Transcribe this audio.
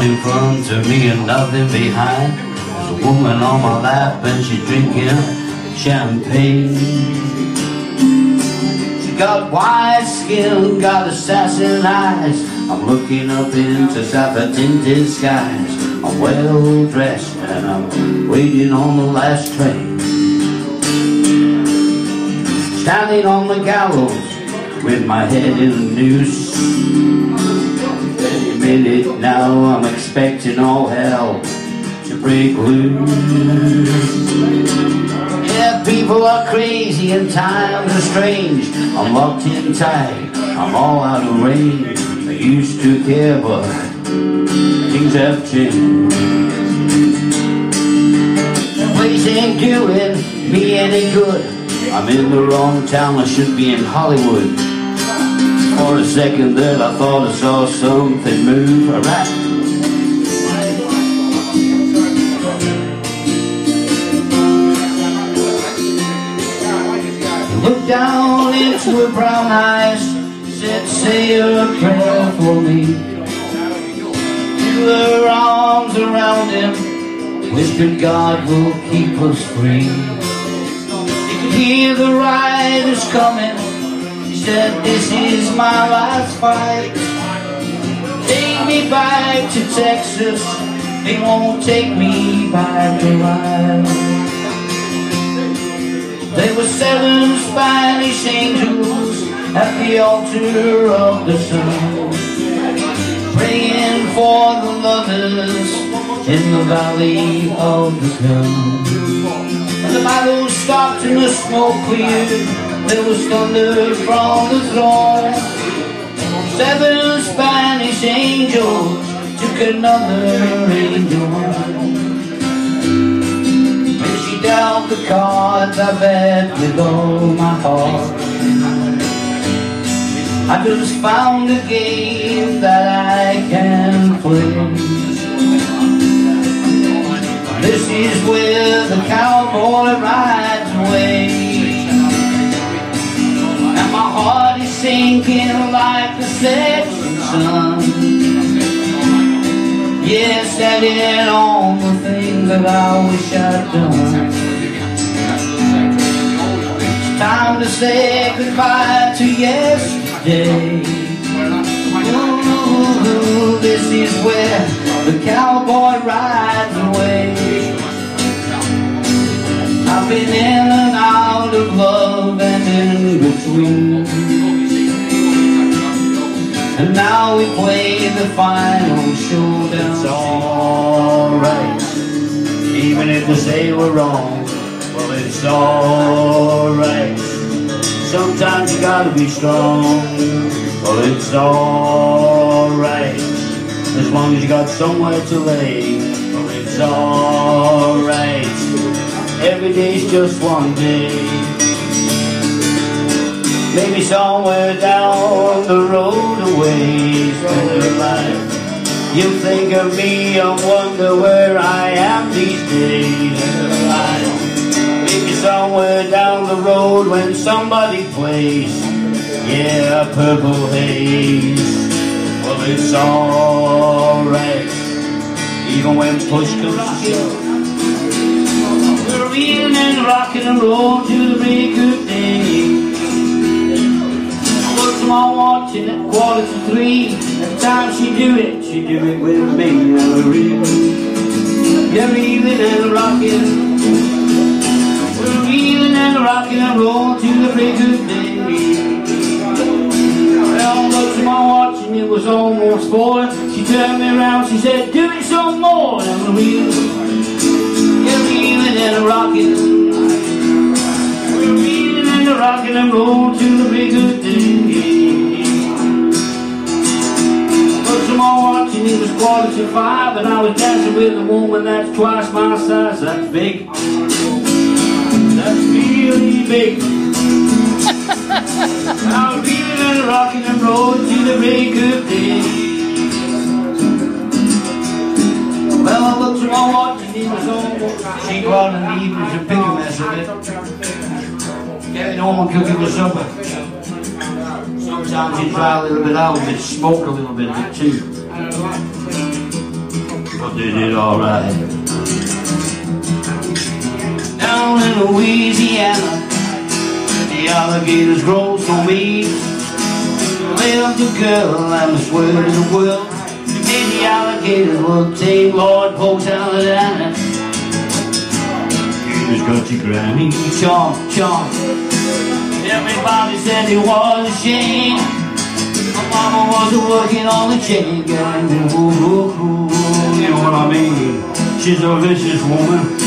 In front of me and nothing behind. There's a woman on my lap and she's drinking champagne. She got white skin, got assassin eyes. I'm looking up into sapphire tinted skies. I'm well dressed and I'm waiting on the last train. Standing on the gallows with my head in a noose. Any minute now I'm expecting all hell to break loose. Yeah, people are crazy and times are strange. I'm locked in tight, I'm all out of range. I used to care, but things have changed. The place ain't doing me any good. I'm in the wrong town, I should be in Hollywood. For a second there, I thought I saw something move. Alright. Looked down into her brown eyes, said, say a prayer for me. Threw her arms around him, whispered, God will keep us free. They could hear the riders coming, said, this is my last fight. Take me back to Texas, they won't take me back alive. There were seven Spanish angels at the altar of the sun, praying for the lovers in the valley of the gun. And the battle stopped and the smoke cleared, there was thunder from the throne. Seven Spanish angels took another angel And she dealt the cards I bet with all my heart. I just found a game that I can play. This is where the cowboy rides sun. Yes, that in all the things that I wish I'd done. Time to say goodbye to yesterday. Ooh, this is where the cowboy rides away. I've been in and out of love and in between. And now we play the final showdown. It's alright, even if they say we're wrong. Well, it's alright. Sometimes you gotta be strong. Well, it's alright. As long as you got somewhere to lay. Well, it's alright. Every day's just one day. Maybe somewhere down the road your life. You think of me and wonder where I am these days. Maybe somewhere down the road when somebody plays. Yeah, purple haze. Well, it's alright Even when push comes to shove. We're reeling and rocking and roll to the break of day I'm watching at quarter to three. Every time she do it, she do it with me. Reeling, yeah, reeling and rocking. We're reeling and rocking and roll to the break of day. Well, looked at my watch and it was almost four. She turned me around, she said, do it some more. And we're reeling, yeah, reeling and rocking. We're reeling and rocking and roll to the break of day. Watching, it was quarter to five And I was dancing with a woman that's twice my size. That's big. That's really big. I was reeling and rocking and rolling to the break of day. Well, I looked at my watch and it was almost She out in the evenings and pick a mess of it Getting home and cooking the supper Sometimes you try a little bit out and smoke a little bit of it too. But they it alright. Down in Louisiana, the alligators grow so mean. Lived a girl, I'm as well as the world. Made the alligators look tame, Lord Polk's Alabama. Here's got your granny, chomp, chomp. Everybody said he was ashamed. Mama was working on the gang. Ooh, ooh, ooh, you know what I mean? She's a vicious woman.